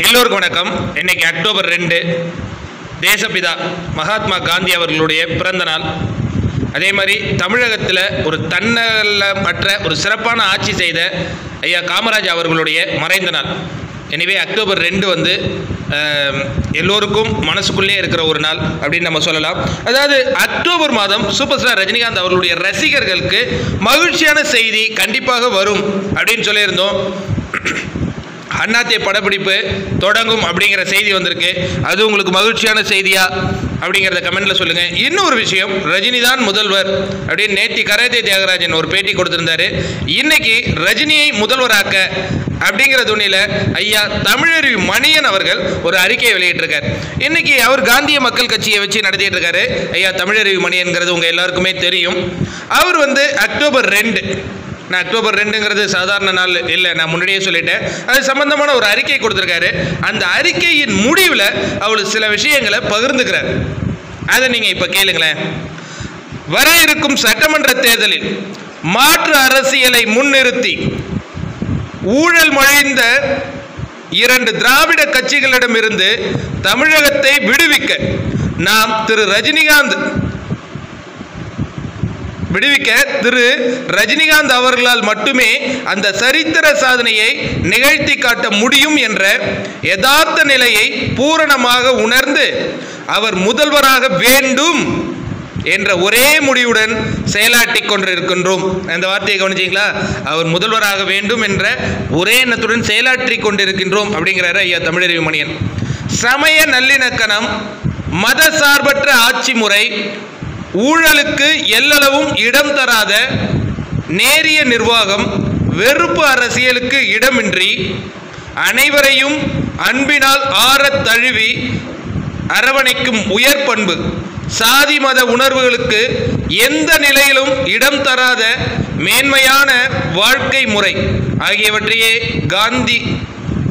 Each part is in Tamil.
எல்லோருக்கும் வணக்கம். இன்னைக்கு அக்டோபர் ரெண்டு. தேசப்பிதா மகாத்மா காந்தி அவர்களுடைய பிறந்த நாள். அதே மாதிரி தமிழகத்தில் ஒரு தன்னலமற்ற ஒரு சிறப்பான ஆட்சி செய்த ஐயா காமராஜ் அவர்களுடைய மறைந்த நாள். எனவே அக்டோபர் ரெண்டு வந்து எல்லோருக்கும் மனசுக்குள்ளே இருக்கிற ஒரு நாள் அப்படின்னு நம்ம சொல்லலாம். அதாவது அக்டோபர் மாதம் சூப்பர் ஸ்டார் ரஜினிகாந்த் அவர்களுடைய ரசிகர்களுக்கு மகிழ்ச்சியான செய்தி கண்டிப்பாக வரும் அப்படின்னு சொல்லியிருந்தோம். அண்ணாத்தே படப்பிடிப்பு தொடங்கும் அப்படிங்கிற செய்தி வந்திருக்கு. அது உங்களுக்கு மகிழ்ச்சியான செய்தியா அப்படிங்கிறத கமெண்ட்ல சொல்லுங்க. இன்னொரு விஷயம் ரஜினி தான் முதல்வர் அப்படின்னு நேத்தி கராத்தே தியாகராஜன் ஒரு பேட்டி கொடுத்திருந்தாரு. இன்னைக்கு ரஜினியை முதல்வராக்க அப்படிங்கிற துணியில ஐயா தமிழறிவு மணியன் அவர்கள் ஒரு அறிக்கையை வெளியிட்டிருக்கார். இன்னைக்கு அவர் காந்திய மக்கள் கட்சியை வச்சு நடத்திட்டு இருக்காரு ஐயா தமிழறிவு மணியன்கிறது உங்க எல்லாருக்குமே தெரியும். அவர் வந்து அக்டோபர் ரெண்டு நான் அக்டோபர் ரெண்டுங்கிறது சாதாரண நாள் இல்லை நான் முன்னாடியே சொல்லிட்டேன். அது சம்பந்தமான ஒரு அறிக்கை கொடுத்துருக்காரு. அந்த அறிக்கையின் முடிவில் அவள் சில விஷயங்களை பகிர்ந்துக்கிறார். அதை நீங்கள் இப்போ கேளுங்களேன். வர இருக்கும் சட்டமன்ற தேர்தலில் மாற்று அரசியலை முன்னிறுத்தி ஊழல் மழைந்த இரண்டு திராவிட கட்சிகளிடமிருந்து தமிழகத்தை விடுவிக்க நாம் திரு ரஜினிகாந்த் விடுவிக்க திரு ரஜினிகாந்த் அவர்களால் மட்டுமே அந்த சரித்திர சாதனையை நிகழ்த்தி காட்ட முடியும் என்ற யதார்த்த நிலையை பூரணமாக உணர்ந்து அவர் முதல்வராக வேண்டும் என்ற ஒரே முடிவுடன் செயலாட்டி கொண்டிருக்கின்றோம். அந்த வார்த்தையை கவனிச்சிங்களா? அவர் முதல்வராக வேண்டும் என்ற ஒரே எண்ணத்துடன் செயலாற்றி கொண்டிருக்கின்றோம் அப்படிங்கிறாரு ஐயா தமிழறிவு மணியன். சமய நல்லிணக்கணம் மத சார்பற்ற ஆட்சி முறை ஊழலுக்கு எல்லளவும் இடம் தராத நேரிய நிர்வாகம் வெறுப்பு அரசியலுக்கு இடமின்றி அனைவரையும் அன்பினால் ஆறத் தழுவி அரவணைக்கும் உயர் பண்பு. சாதி மத உணர்வுகளுக்கு எந்த நிலையிலும் இடம் தராத மேன்மையான வாழ்க்கை முறை. ஆகியவற்றையே காந்தி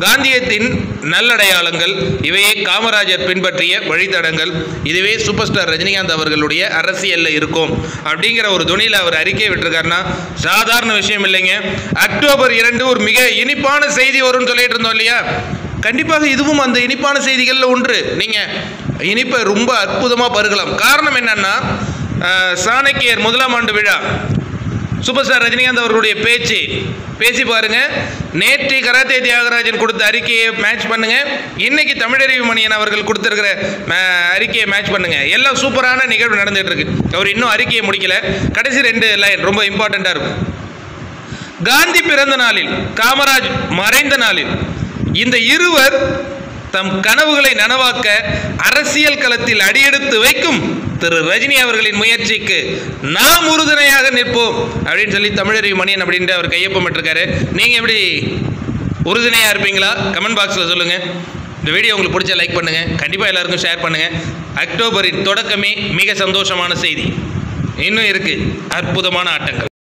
காந்தியத்தின் நல்லடையாளங்கள் இவையே காமராஜர் பின்பற்றிய வழித்தடங்கள் இதுவே சூப்பர் ஸ்டார் ரஜினிகாந்த் அவர்களுடைய அரசியலில் இருக்கும் அப்படிங்கிற ஒரு துணியில் அவர் அறிக்கை விட்டுருக்காருன்னா சாதாரண விஷயம் இல்லைங்க. அக்டோபர் இரண்டு ஒரு மிக இனிப்பான செய்தி வரும்னு சொல்லிட்டு இருந்தோம் இல்லையா? கண்டிப்பாக இதுவும் அந்த இனிப்பான செய்திகளில் ஒன்று. நீங்கள் இனிப்பை ரொம்ப அற்புதமாக பருகலாம். காரணம் என்னன்னா சாணக்கியர் முதலாம் ஆண்டு விழா. சூப்பர் ஸ்டார் ரஜினிகாந்த் அவர்களுடைய பேச்சு. பேசி பாருங்க. நேற்று கராத்தே தியாகராஜன் கொடுத்த அறிக்கையை மேட்ச் பண்ணுங்க. இன்னைக்கு தமிழறிவு மணியன் அவர்கள் கொடுத்திருக்கிற அறிக்கையை மேட்ச் பண்ணுங்க. எல்லாம் சூப்பரான நிகழ்வு நடந்துட்டு இருக்கு அவர் இன்னும் அறிக்கையை முடிக்கல. கடைசி ரெண்டு லைன் ரொம்ப இம்பார்ட்டண்ட்டாக இருக்கும். காந்தி பிறந்த நாளில் காமராஜ் மறைந்த நாளில் இந்த இருவர் தம் கனவுகளை நனவாக்க அரசியல் களத்தில் அடியெடுத்து வைக்கும் திரு ரஜினி அவர்களின் முயற்சிக்கு நாம் உறுதுணையாக நிற்போம் அப்படின்னு சொல்லி தமிழறிவு மணியன் அப்படின்ட்டு அவர் கையொப்பமிட்டிருக்காரு நீங்கள் எப்படி உறுதுணையாக இருப்பீங்களா? கமெண்ட் பாக்ஸில் சொல்லுங்கள் இந்த வீடியோ உங்களுக்கு பிடிச்ச லைக் பண்ணுங்கள் கண்டிப்பாக எல்லாருக்கும் ஷேர் பண்ணுங்கள் அக்டோபரின் தொடக்கமே மிக சந்தோஷமான செய்தி. இன்னும் இருக்குது அற்புதமான ஆட்டங்கள்.